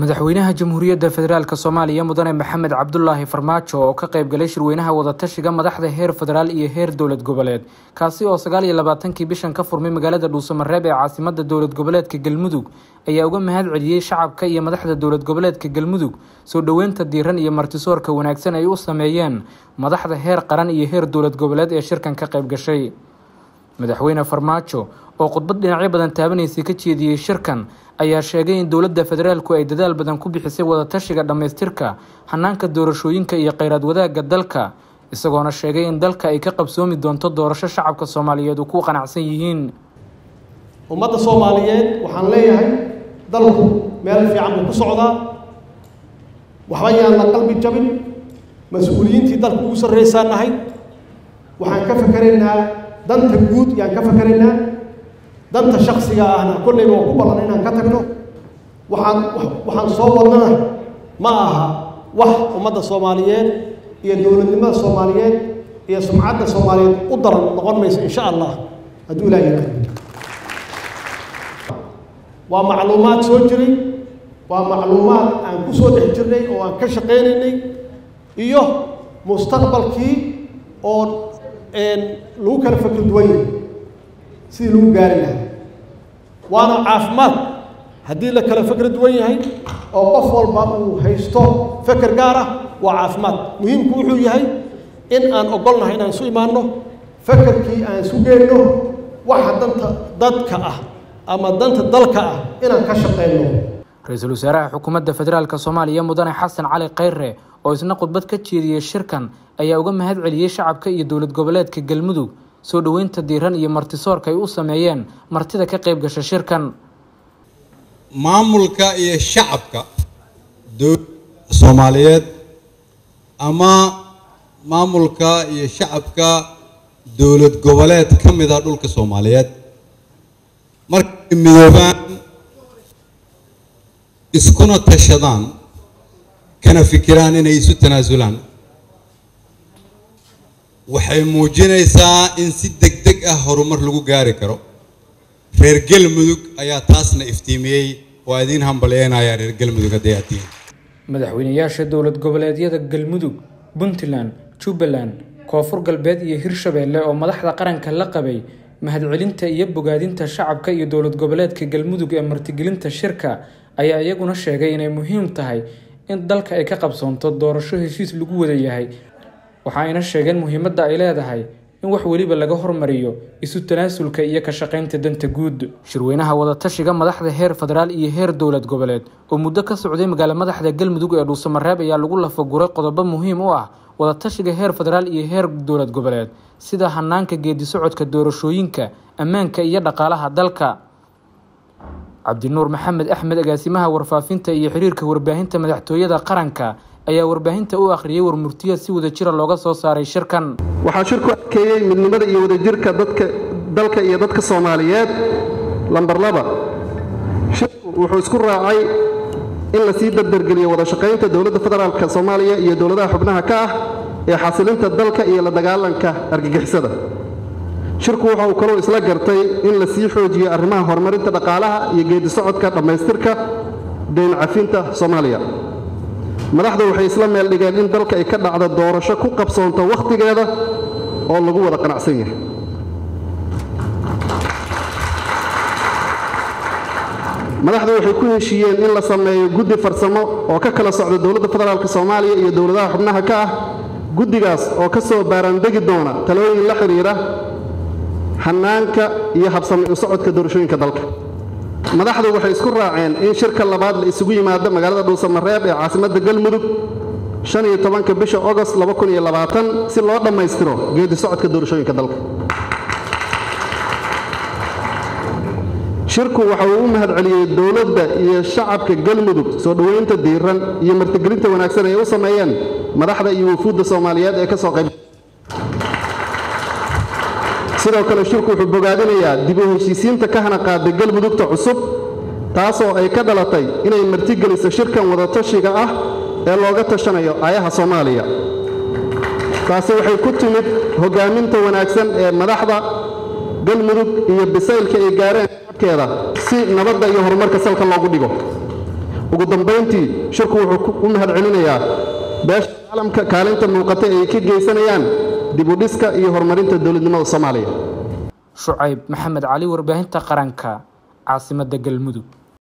madaxweynaha jamhuuriyadda federaalk soomaaliya mudane maxamed cabdulaahi farmaajo oo ka qayb galay shirweynaha wadatashiga madaxda heer federaal iyo heer dowlad goboleed. Kaasi oo sagaal iyo labaatankii bishan ka furmay magaalada dhuusamareeb ee caasimada dowlad goboleedka galmudug ayaa uga mahad celiyey shacabka iyo madaxda dowlad goboleedka galmudug soo dhoweynta diiran iyo martisoorka wanaagsan ay u sameeyeen madaxda heer qaran iyo heer dowlad goboleed ee shirkan ka qayb gashay madaxweyne farmaajo oo khudbad dhinacyo badan taabanaysay ka jeediyey shirkan ayaa sheegay in dowladda federaalku ay dadaal badan ku bixisay wadatashiga dhammaystirka hanaanka doorashooyinka iyo kheyraad wadaagga dalka isagoona sheegay in dalka ay ka qabsoomi doonto doorasho shacabka soomaaliyeed u ku qanacsan yihiin. Ummadda soomaaliyeed waxaan leeyahay dalku meel fiican buu ku socdaa. Waxba yaan la qalbi jabin mas'uuliyiintii dalku ugu sarreysaan nahay waxaan ka fakeraynaa دنت جود يعني كيف كرنا دنت شخصي أنا كل ما هو برا نحن وحن وحن صورنا. معها وح ومدى الصوماليين. هي دولة ما الصوماليين. هي سمعتنا الصوماليين. قدر نقول إن شاء الله. هدول أيها ومعلومات سجري. ومعلومات عن كسود الجري وعن كشقيني. إيوه مستقبل كي أو lagu kala fakri duwan yahay sidii lagu gaari lahaa waana caafimaad. Haddii la kala fakri duwan yahay oo qof walba uu haysto feker gaar ah waa caafimaad. Muhiimku wuxuu yahay in aan ogolnahay inaan isu imaanno fekerkii aan isu geyno waxa danta dadka ah ama danta dalka ah inaan ka shaqeyno. Ra'iisul wasaaraha xukuumadda federaalk soomaaliya mudane xasan cali kheyre oo isna khudbad ka jeediyey shirkan ayaa uga mahad celiyey shacabka iyo dowlad goboleedka galmudug soo dhoweynta diiran iyo martisoorka ay u sameeyeen martida ka qayb gasha shirkan. Maamulka iyo shacabka dowladda soomaaliyeed ama maamulka iyo shacabka dowlad goboleed ka mid a dhulka soomaaliyeed. Markay midoobaan iskuna tashadaan kana fikiraan inay isu tanaasulaan waxay muujinaysaa in si deg deg ah horumar lagu gaari karo. Reer galmudug ayaa taasna iftiimiyey waa idiin hambalyeynaya reer galmudug hadday aad tihiin. Madaxweynayaasha dowlad goboleedyada galmudug puntland jubbaland koonfur galbeed iyo hirshabeelle oo madaxda qaranka la qabay mahadcelinta iyo bogaadinta shacabka iyo dowlad goboleedka galmudug ee martigelinta shirka ayaa iyaguna sheegay inay muhiim tahay in dalka ay ka qabsoonto doorasho heshiis lagu wada yahay. Waxa ayna sheegeen muhiimadda ay leedahay in wax weliba laga hormariyo isu tanaasulka iyo ka shaqaynta danta guud. Shirweynaha wadatashiga madaxda heer federaal iyo heer dowlad goboleed oo muddo ka socday magaala madaxda galmudug ee dhuusamareeb ayaa lagu lafaguray qodobo muhiim u ah wadatashiga heer federaal iyo heer dowlad goboleed sida hanaanka geedi socodka doorashooyinka ammaanka iyo dhaqaalaha dalka cabdinuur maxamed axmed agaasimaha warfaafinta iyo xiriirka warbaahinta madaxtooyada qaranka ayaa warbaahinta u akhriyey warmurtiya si wada jira looga soo saaray shirkan. Waxaa shirku adkeeyey midnimada iyo wadajirka dadka dalka iyo dadka soomaaliyeed. Lambar laba shirku wuxuu isku raacay in la sii dardargeliyo wada shaqaynta dowladda federaalk soomaaliya iyo dowladaha xubnaha ka ah ee xasilinta dalka iyo la dagaalanka argagixisada shirku waxa uu kaloo isla gartay in la sii xoojiyo arrimaha horumarinta dhaqaalaha iyo geedi socodka dhammaystirka deyn cafinta soomaaliya. Madaxdu waxay isla meel dhigeen in dalka ay ka dhacdo doorasho ku qabsoonto wakhtigeeda oo lagu wada qanacsan yahay. Madaxdu waxay ku heshiiyeen in la sameeyo guddi farsamo oo ka kala socda dowladda federaalk soomaaliya iyo dowladaha xubnaha ka ah guddigaas oo ka soo baaraandegi doona talooyin la xidhiira hanaanka iyo habsami u socodka doorashooyinka dalka. Madaxdu waxay isku raaceen in shirka labaad la isugu yimaado magaalada dhuusamareeb ee caasimadda galmudug shan iyo tobanka bisha ogost si loo dhammaystiro geedi socodka doorashooyinka dalka. Shirku waxa uu u mahadceliyey dowladda iyo shacabka galmudug soo dhoweynta diiran iyo martigelinta wanaagsan ay u sameeyeen madaxda iyo wufuudda soomaaliyeed ee ka soo qayb sidoo kale shirku wuxuu bogaadinayaa dib u heshiisiinta ka hana qaaday galmudugta cusub taasoo ay ka dhalatay inay martigeliso shirkan wadatashiga ah ee looga tashanayo ayaha soomaaliya. Taasi waxay ku timid hoggaaminta wanaagsan ee madaxda galmudug iyo bisaylka ay gaareen keeda si nabadda iyo horumarka salka loogu dhigo. Ugu dambayntii shirku wuxuu u mahadcelinayaa beesha caalamka kaalinta muuqata ay ka geysanayaan dib u dhiska iyo horumarinta dowladnimada soomaaliya. Shucayb maxamed cali warbaahinta qaranka caasimadda galmudug